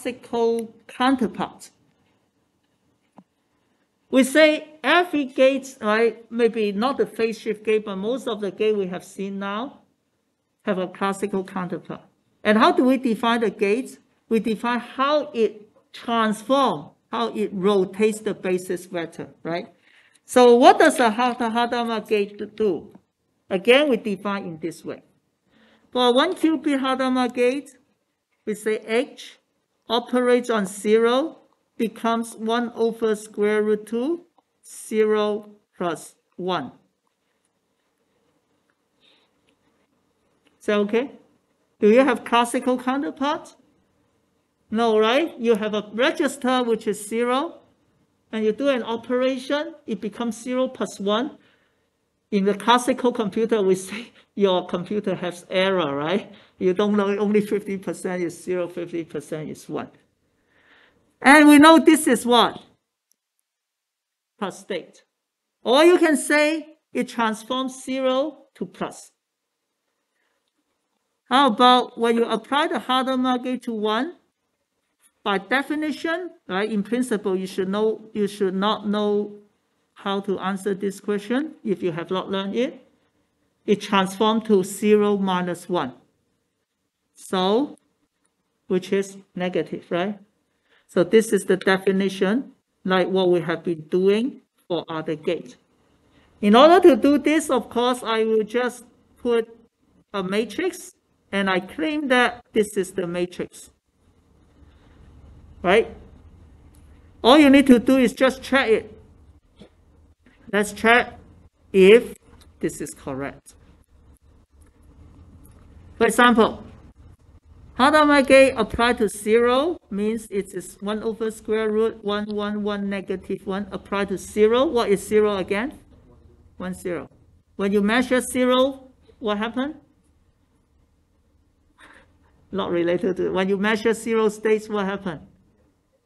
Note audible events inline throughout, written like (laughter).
classical counterpart. We say every gate, right, maybe not the phase shift gate, but most of the gate we have seen now have a classical counterpart. And how do we define the gates? We define how it transforms, how it rotates the basis vector, right? So what does a Hadamard gate do? Again, we define in this way. For one qubit Hadamard gate, we say H operates on zero becomes 1 over square root 2, 0 plus 1. Is that okay? Do you have classical counterpart? No, right? You have a register which is 0, and you do an operation, it becomes 0 plus 1. In the classical computer, we (laughs) say your computer has error, right? You don't know only 50% is 0, 50% is 1. And we know this is what? Plus state. Or you can say it transforms 0 to plus. How about when you apply the Hadamard gate to 1? By definition, right, in principle, you should know you should not know how to answer this question if you have not learned it. It transforms to 0 minus 1. So, which is negative, right? So this is the definition, like what we have been doing for other gates. In order to do this, of course, I will just put a matrix, and I claim that this is the matrix. Right? All you need to do is just check it. Let's check if this is correct. For example, Hadamard gate applied to 0 means it is 1 over square root 1, 1, 1, negative 1 applied to 0. What is 0 again? 1, 0. When you measure 0, what happened? Not related to When you measure 0 states, what happened?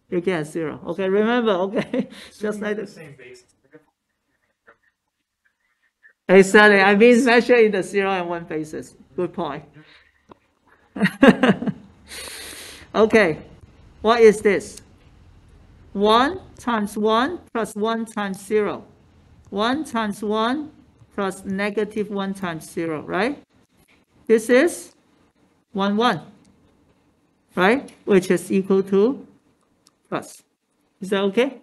You get 0. Okay, remember, okay? (laughs) Just like the same base. Exactly. I mean measure in the 0 and 1 basis. Good point. (laughs) okay, what is this? 1 times 1 plus 1 times 0. 1 times 1 plus negative 1 times 0, right? This is 1, 1, right? Which is equal to plus. Is that okay?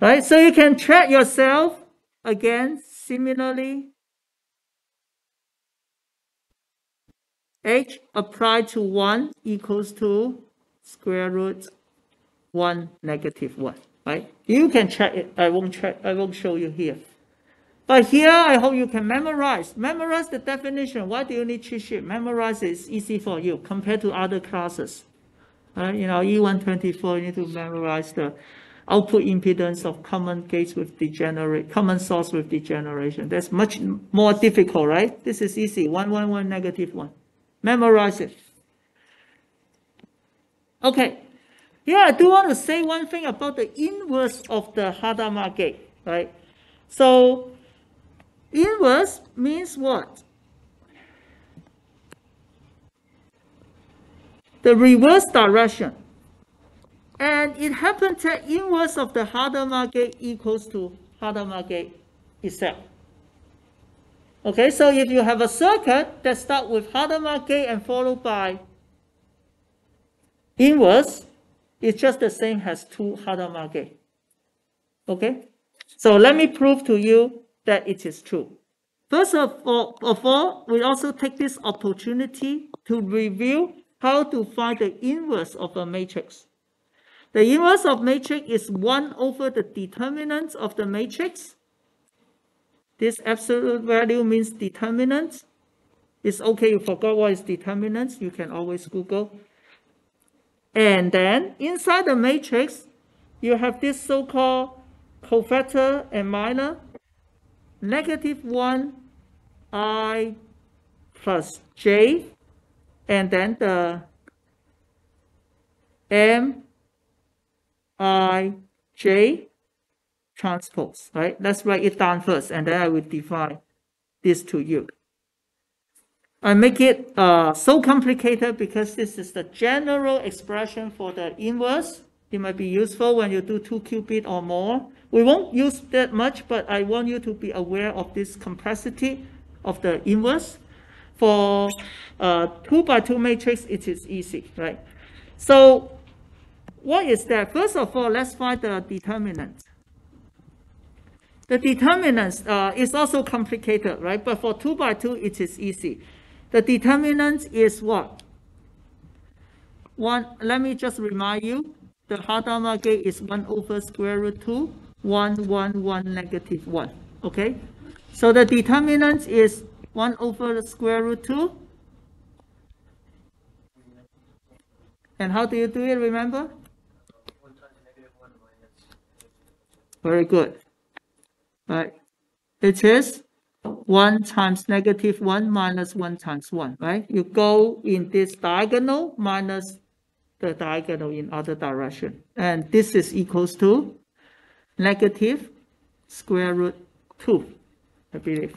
Right, so you can track yourself again similarly h applied to 1 equals to square root 1 negative 1, right? You can check it. I won't check. I won't show you here. But here, I hope you can memorize. Memorize the definition. Why do you need cheat sheet? Memorize is easy for you compared to other classes. Right? You know, E124, you need to memorize the output impedance of common gates with degenerate, common source with degeneration. That's much more difficult, right? This is easy. 1, 1, 1, negative 1. Memorize it. Okay. yeah, I do want to say one thing about the inverse of the Hadamard gate, right? So inverse means what? The reverse direction. And it happens that inverse of the Hadamard gate equals to Hadamard gate itself. Okay, so if you have a circuit that starts with Hadamard gate and followed by inverse, it's just the same as two Hadamard gate. Okay, so let me prove to you that it is true. First of all, of all, we also take this opportunity to review how to find the inverse of a matrix. The inverse of matrix is 1 over the determinant of the matrix this absolute value means determinant. It's okay, you forgot what is determinant, you can always Google. And then inside the matrix, you have this so-called cofactor and minor, negative 1 i plus j, and then the m i j transpose, right? Let's write it down first, and then I will define this to you. I make it uh, so complicated because this is the general expression for the inverse. It might be useful when you do two qubit or more. We won't use that much, but I want you to be aware of this complexity of the inverse. For uh, two by two matrix, it is easy, right? So what is that? First of all, let's find the determinant. The determinant uh, is also complicated, right? But for 2 by 2, it is easy. The determinant is what? One, let me just remind you, the Hadamard gate is 1 over square root 2, 1, 1, 1, negative 1, okay? So the determinant is 1 over the square root 2. And how do you do it, remember? Very good. Right. It is 1 times negative 1 minus 1 times 1, right? You go in this diagonal minus the diagonal in other direction. And this is equals to negative square root 2, I believe,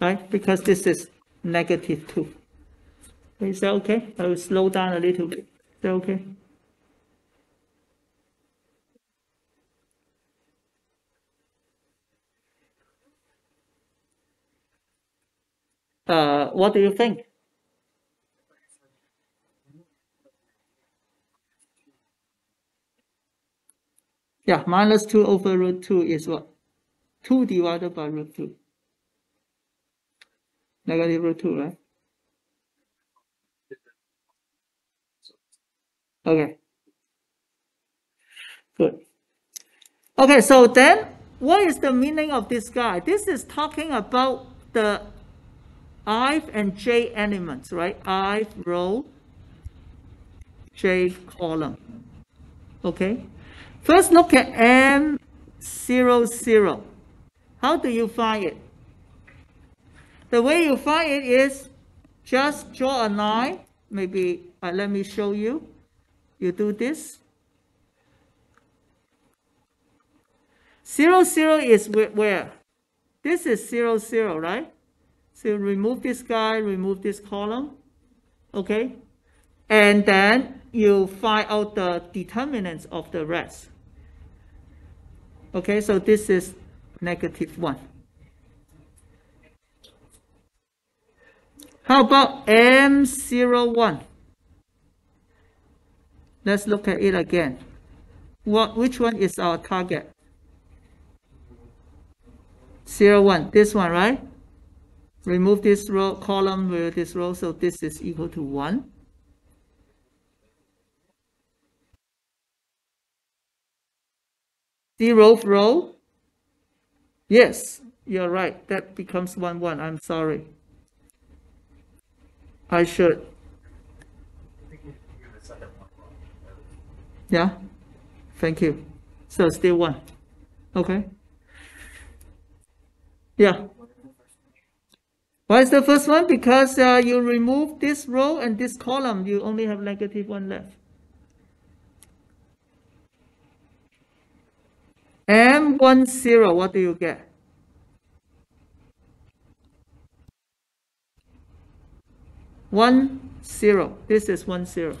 right? Because this is negative 2. Is that okay? I will slow down a little bit. Is that okay? Uh, what do you think? Yeah, minus 2 over root 2 is what? 2 divided by root 2. Negative root 2, right? Okay. Good. Okay, so then what is the meaning of this guy? This is talking about the i and j elements, right? i row, j column. Okay. First look at M00. zero zero. How do you find it? The way you find it is just draw a line. Maybe uh, let me show you. You do this. Zero zero is where? This is zero zero, right? So remove this guy, remove this column, okay? And then you find out the determinants of the rest. Okay, so this is negative 1. How about M01? Let's look at it again. What, which one is our target? 01, this one, right? Remove this row column with this row, so this is equal to 1. Zeroth row, yes, you're right, that becomes 1, 1, I'm sorry. I should. Yeah, thank you. So still 1, okay. Yeah. Why is the first one? Because uh, you remove this row and this column, you only have negative 1 left. M1, 0, what do you get? One zero. This is one zero,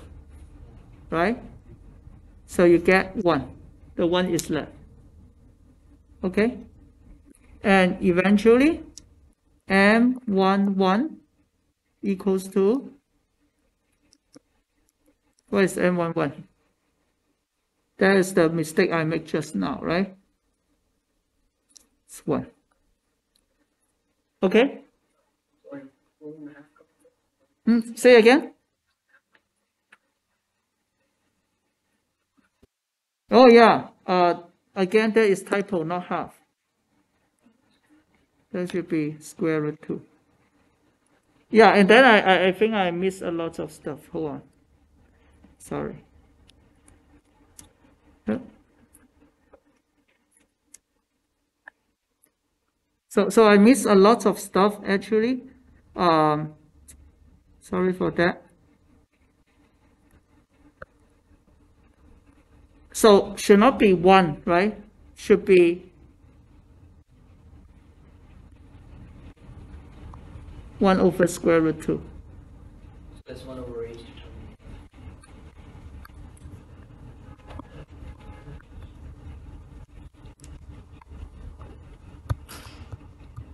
right? So you get one. The one is left. Okay? And eventually, M11 equals to, what is M11? That is the mistake I made just now, right? It's 1. Okay? Hmm, say again? Oh yeah, uh, again that is typo, not half. That should be square root 2. Yeah, and then I, I think I missed a lot of stuff. Hold on. Sorry. So, so I missed a lot of stuff actually. Um, sorry for that. So should not be one, right? Should be 1 over square root 2. That's one over h determinant.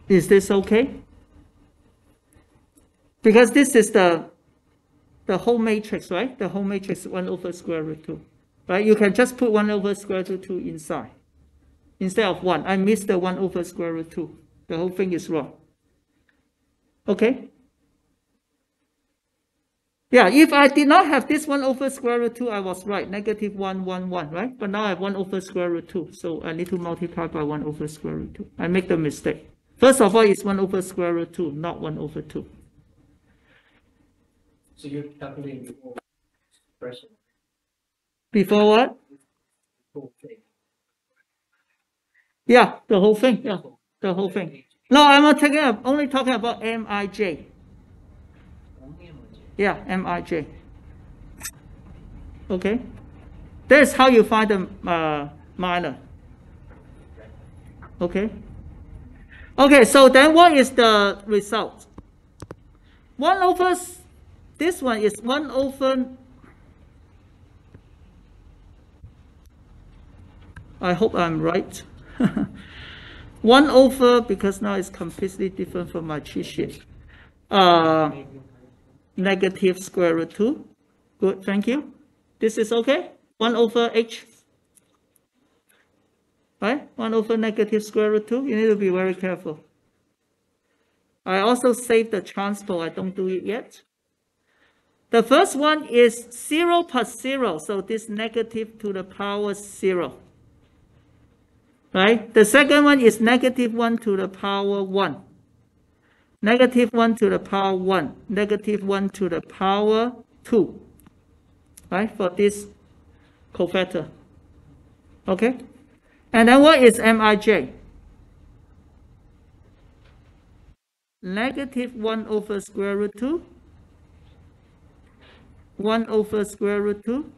Is this okay? Because this is the, the whole matrix, right? The whole matrix 1 over square root 2. Right? You can just put 1 over square root 2 inside. Instead of 1. I missed the 1 over square root 2. The whole thing is wrong. Okay? Yeah, if I did not have this 1 over square root 2, I was right. Negative 1, 1, 1, right? But now I have 1 over square root 2. So I need to multiply by 1 over square root 2. I make the mistake. First of all, it's 1 over square root 2, not 1 over 2. So you're calculating the whole expression, Before what? the whole thing. Yeah, the whole thing. Yeah, the whole thing. No, I'm not talking. ab- only talking about Mij. Yeah, Mij. Okay, that's how you find the uh, minor. Okay. Okay, so then what is the result? One over s- this one is one over. I hope I'm right. (laughs) one over because now it's completely different from my cheat sheet. Uh, negative square root 2. Good, thank you. This is okay? 1 over h. Right? 1 over negative square root 2. You need to be very careful. I also saved the transpose. I don't do it yet. The first one is 0 plus 0. So this negative to the power 0. Right? The second one is negative 1 to the power 1 negative 1 to the power 1, negative 1 to the power 2, right, for this cofactor. Okay? And then what is Mij? Negative 1 over square root 2, 1 over square root 2,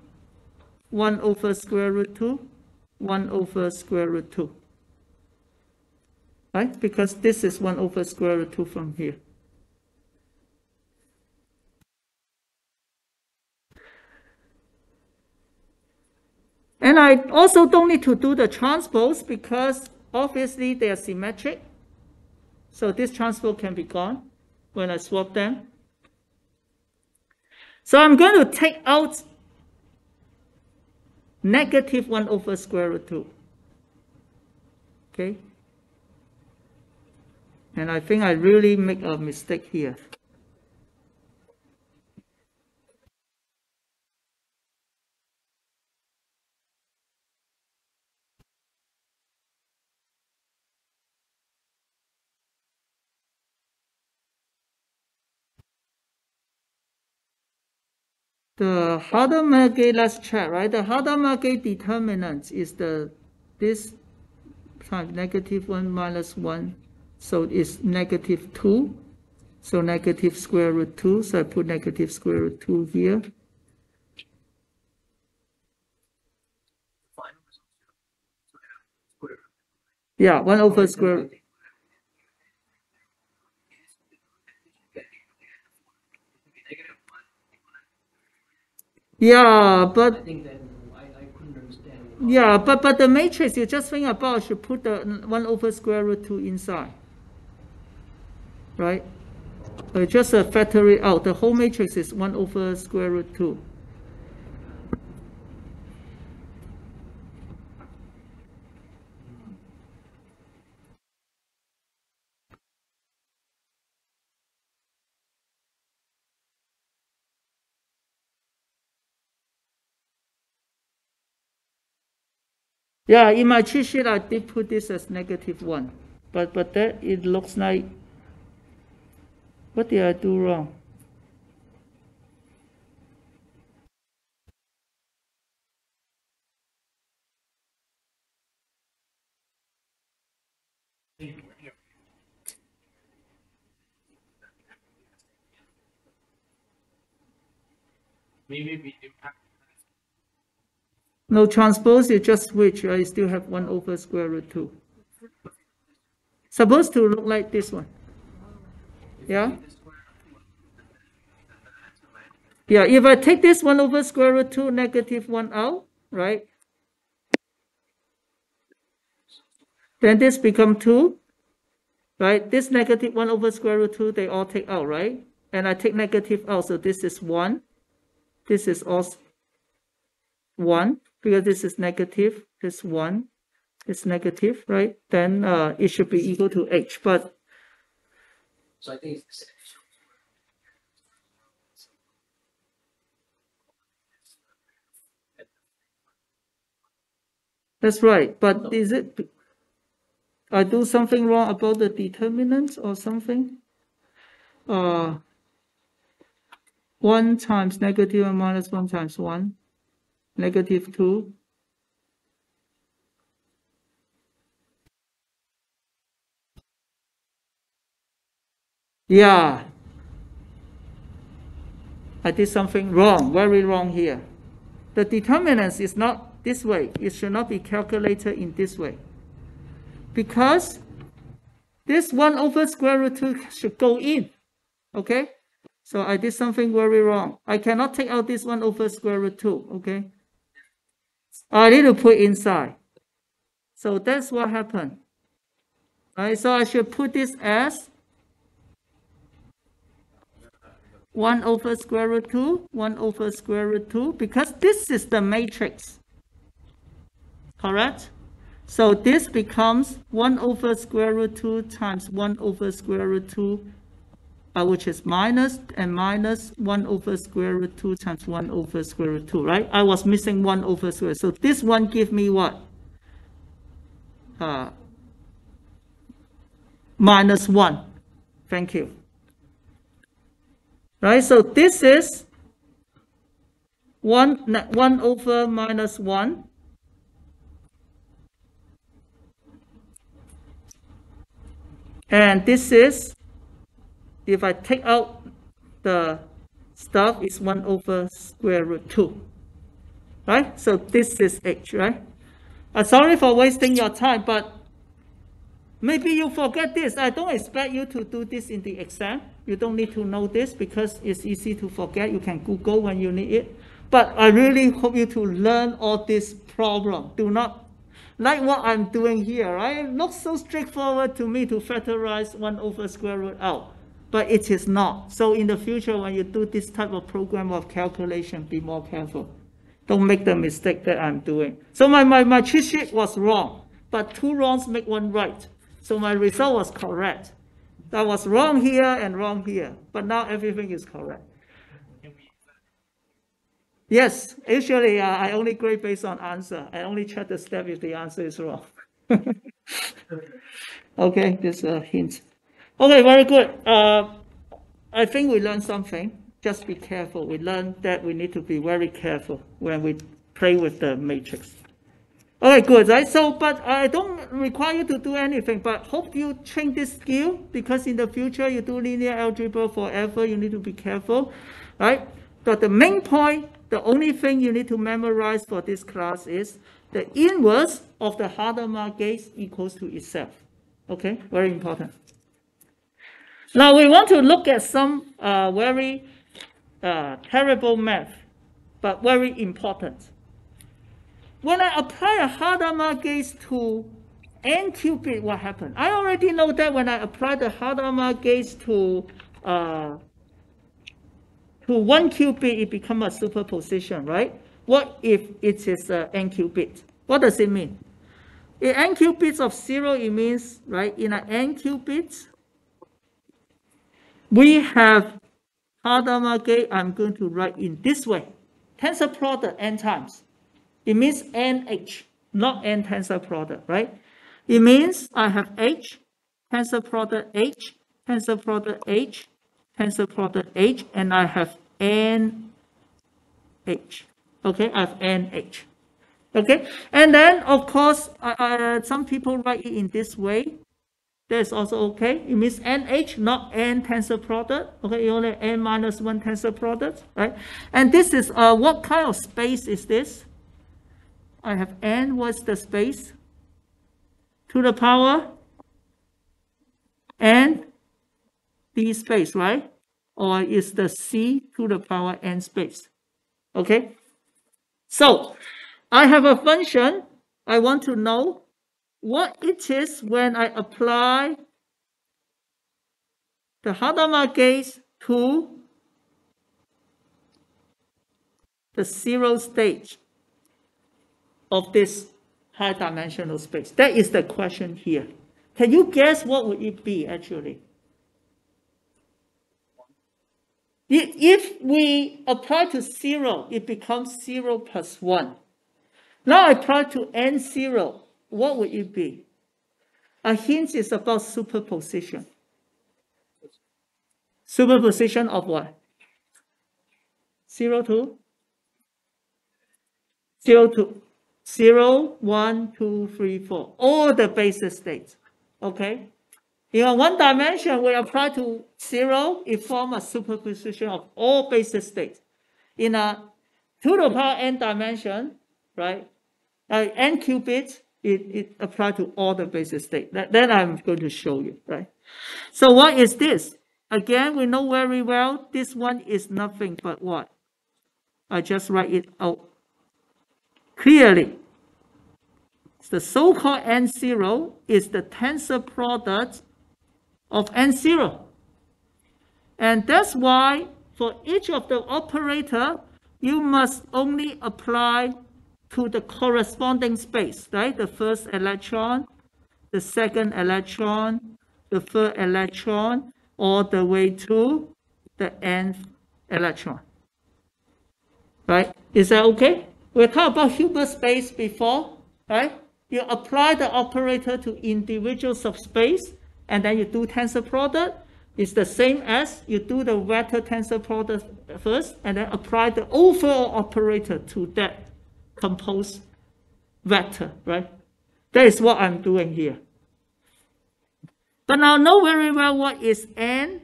1 over square root 2, 1 over square root 2 right? Because this is 1 over square root 2 from here. And I also don't need to do the transpose because obviously they are symmetric. So this transpose can be gone when I swap them. So I'm going to take out negative 1 over square root 2. Okay? And I think I really make a mistake here. The Hadamard, let's check, right? The Hadamard determinant is the this times negative 1 minus 1 so it's negative 2. So negative square root 2. So I put negative square root 2 here. Yeah, 1 over square. Yeah, I but think that I, I couldn't understand. yeah, but but the matrix you just think about should put the 1 over square root 2 inside. Right? Uh, just uh, factor it out. The whole matrix is 1 over square root 2. Yeah, in my cheat sheet, I did put this as negative 1. But, but that, it looks like, what did I do wrong? Maybe we. No transpose, you just switch, right? You still have 1 over square root 2. Supposed to look like this one. Yeah? Yeah, if I take this one over square root two, negative one out, right? Then this become two, right? This negative one over square root two, they all take out, right? And I take negative out, so this is one. This is also one, because this is negative, this one is negative, right? Then uh, it should be equal to h, but So I think it's. That's right, but is it, I do something wrong about the determinants or something? Uh, one times negative and minus one times one, negative two. Yeah. I did something wrong, very wrong here. The determinants is not this way. It should not be calculated in this way. Because this 1 over square root 2 should go in. Okay? So I did something very wrong. I cannot take out this 1 over square root 2. Okay? I need to put inside. So that's what happened. Right? So I should put this as 1 over square root 2, 1 over square root 2, because this is the matrix. Correct? So this becomes 1 over square root 2 times 1 over square root 2, uh, which is minus and minus 1 over square root 2 times 1 over square root 2, right? I was missing 1 over square. So this one give me what? Uh, minus 1. Thank you right? So this is 1, 1 over minus 1. And this is, if I take out the stuff, it's 1 over square root 2. Right? So this is h, right? I'm sorry for wasting your time, but Maybe you forget this. I don't expect you to do this in the exam. You don't need to know this because it's easy to forget. You can Google when you need it. But I really hope you to learn all this problem. Do not like what I'm doing here, right? Looks so straightforward to me to factorize 1 over square root out. But it is not. So in the future, when you do this type of program of calculation, be more careful. Don't make the mistake that I'm doing. So my, my, my cheat sheet was wrong, but two wrongs make one right. So my result was correct. That was wrong here and wrong here, but now everything is correct. Yes, usually uh, I only grade based on answer. I only check the step if the answer is wrong. (laughs) okay, this is a hint. Okay, very good. Uh, I think we learned something. Just be careful. We learned that we need to be very careful when we play with the matrix. Okay, good, right? So, but I don't require you to do anything, but hope you train this skill because in the future you do linear algebra forever, you need to be careful, right? But the main point, the only thing you need to memorize for this class is the inverse of the Hadamard gate equals to itself. Okay, very important. Now we want to look at some uh, very uh, terrible math, but very important. When I apply a Hadamard gate to n qubit, what happened? I already know that when I apply the Hadamard gate to uh, to one qubit, it becomes a superposition, right? What if it is uh, n qubit? What does it mean? In n qubits of zero, it means, right, in an n qubits, we have Hadamard gate, I'm going to write in this way. Tensor product n times. It means nh, not n tensor product, right? It means I have h, tensor product h, tensor product h, tensor product h, and I have n h. Okay, I have n h. Okay, and then of course, uh, some people write it in this way. That's also okay. It means nh, not n tensor product. Okay, you only n minus one tensor product, right? And this is uh, what kind of space is this? I have n, what's the space? To the power n d space, right? or is the c to the power n space. Okay? So I have a function. I want to know what it is when I apply the Hadamard gate to the zero stage of this high dimensional space. That is the question here. Can you guess what would it be actually? If we apply to zero, it becomes zero plus one. Now I apply to n zero, what would it be? A hint is about superposition. Superposition of what? Zero to? Zero to, zero, one, two, three, four, all the basis states, okay? In a one dimension, we apply to zero, it forms a superposition of all basis states. In a two to the power n dimension, right? Uh, n qubits, it, it apply to all the basis state. That, that I'm going to show you, right? So what is this? Again, we know very well this one is nothing but what? I just write it out clearly. The so-called N0 is the tensor product of N0. And that's why for each of the operator, you must only apply to the corresponding space, right? The first electron, the second electron, the third electron, all the way to the nth electron. Right? Is that okay? We talked about Hilbert space before, right? You apply the operator to individual subspace, and then you do tensor product. It's the same as you do the vector tensor product first, and then apply the overall operator to that composed vector, right? That is what I'm doing here. But now know very well what is n,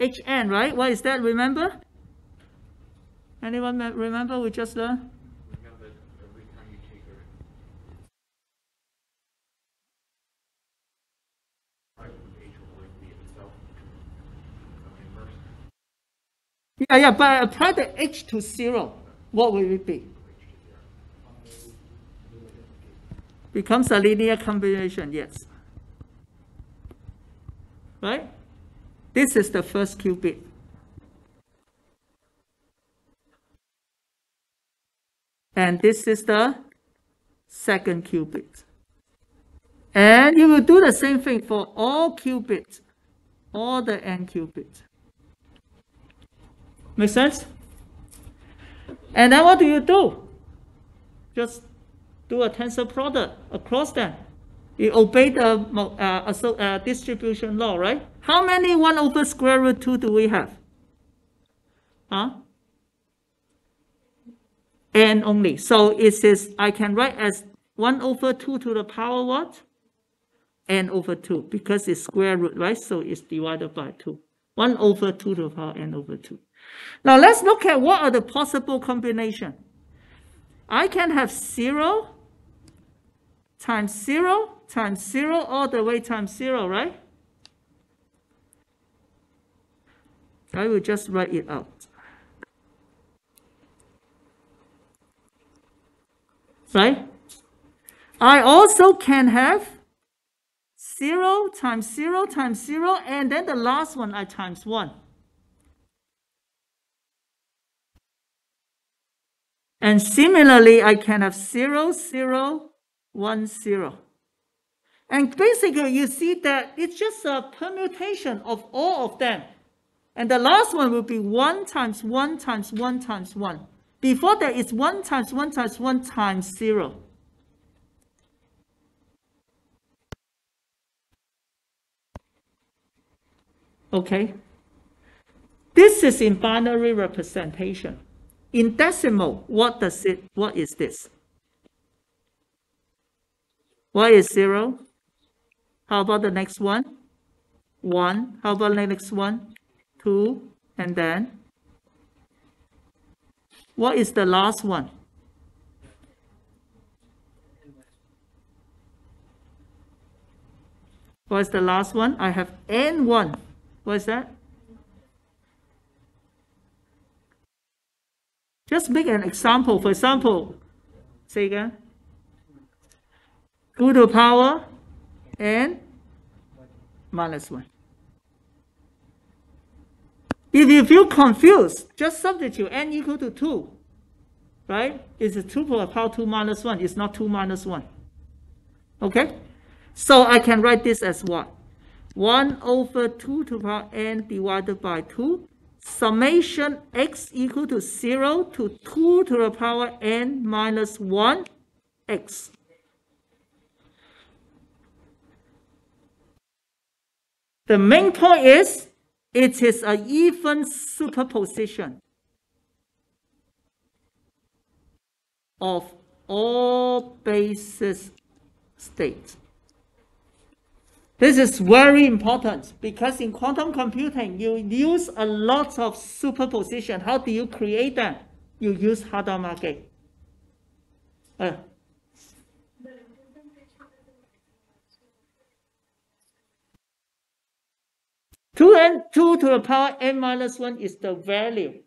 hn, right? What is that, remember? Anyone remember we just learned? Yeah, yeah, but apply the h to zero, what will it be? Becomes a linear combination, yes. Right? This is the first qubit. And this is the second qubit. And you will do the same thing for all qubits, all the n qubits. Make sense? And then what do you do? Just do a tensor product across them. You obey the uh, uh, distribution law, right? How many 1 over square root 2 do we have? Huh? N only. So it says I can write as 1 over 2 to the power what? N over 2 because it's square root, right? So it's divided by 2. 1 over 2 to the power n over 2. Now let's look at what are the possible combination. I can have 0 times 0 times 0 all the way times 0, right? I will just write it out. Right? I also can have 0 times 0 times 0, and then the last one I times 1. And similarly, I can have 0, 0, 1, 0. And basically, you see that it's just a permutation of all of them. And the last one will be 1 times 1 times 1 times 1. Before that, it's 1 times 1 times 1 times 0. Okay? This is in binary representation. In decimal, what does it, what is this? What is zero? How about the next one? One. How about the next one? Two. And then? What is the last one? What's the last one? I have N1. What's that? Just make an example. For example, say again. 2 to the power n minus 1. If you feel confused, just substitute n equal to 2. Right? It's a 2 to the power 2 minus 1. It's not 2 minus 1. Okay? So I can write this as what? 1 over 2 to the power n divided by 2 summation x equal to 0 to 2 to the power n minus 1 x. The main point is it is an even superposition of all basis states. This is very important because in quantum computing, you use a lot of superposition. How do you create that? You use Hadamard gate. Uh, two n two to the power n minus one is the value.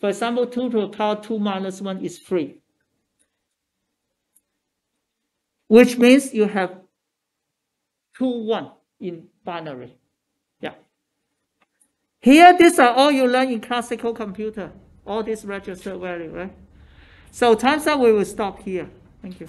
For example, two to the power two minus one is three, which means you have two one in binary. Yeah. Here, these are all you learn in classical computer. All these register value, right? So times up, we will stop here. Thank you.